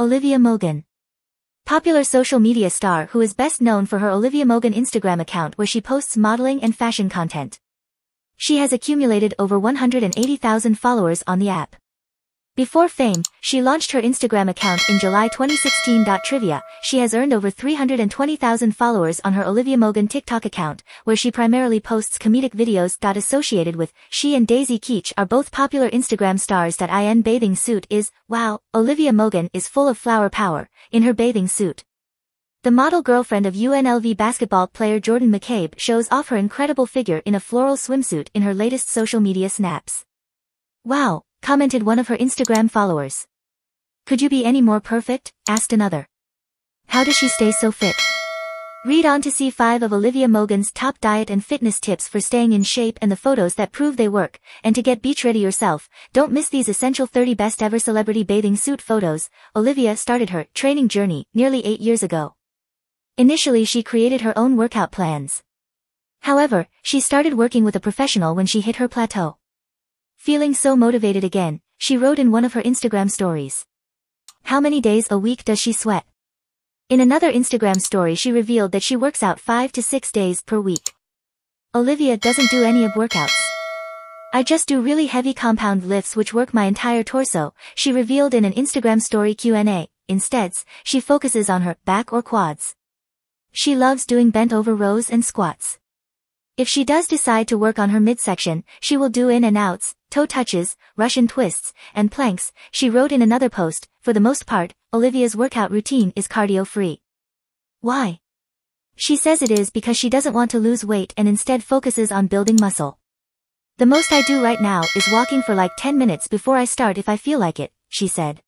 Olivia Mogan. Popular social media star who is best known for her Olivia Mogan Instagram account where she posts modeling and fashion content. She has accumulated over 180,000 followers on the app. Before fame, she launched her Instagram account in July 2016. Trivia, she has earned over 320,000 followers on her Olivia Mogan TikTok account, where she primarily posts comedic videos. Associated with, she and Daisy Keech are both popular Instagram stars. That in bathing suit is, wow, Olivia Mogan is full of flower power, in her bathing suit. The model girlfriend of UNLV basketball player Jordan McCabe shows off her incredible figure in a floral swimsuit in her latest social media snaps. Wow, commented one of her Instagram followers. Could you be any more perfect? asked another. How does she stay so fit? Read on to see 5 of Olivia Mogan's top diet and fitness tips for staying in shape and the photos that prove they work, and to get beach ready yourself, don't miss these essential 30 best ever celebrity bathing suit photos. Olivia started her training journey nearly 8 years ago. Initially she created her own workout plans. However, she started working with a professional when she hit her plateau. Feeling so motivated again, she wrote in one of her Instagram stories. How many days a week does she sweat? In another Instagram story she revealed that she works out 5 to 6 days per week. Olivia doesn't do any of workouts. I just do really heavy compound lifts which work my entire torso, she revealed in an Instagram story Q&A. Instead, she focuses on her back or quads. She loves doing bent over rows and squats. If she does decide to work on her midsection, she will do in and outs, toe touches, Russian twists, and planks, she wrote in another post, for the most part, Olivia's workout routine is cardio-free. Why? She says it is because she doesn't want to lose weight and instead focuses on building muscle. The most I do right now is walking for like 10 minutes before I start if I feel like it, she said.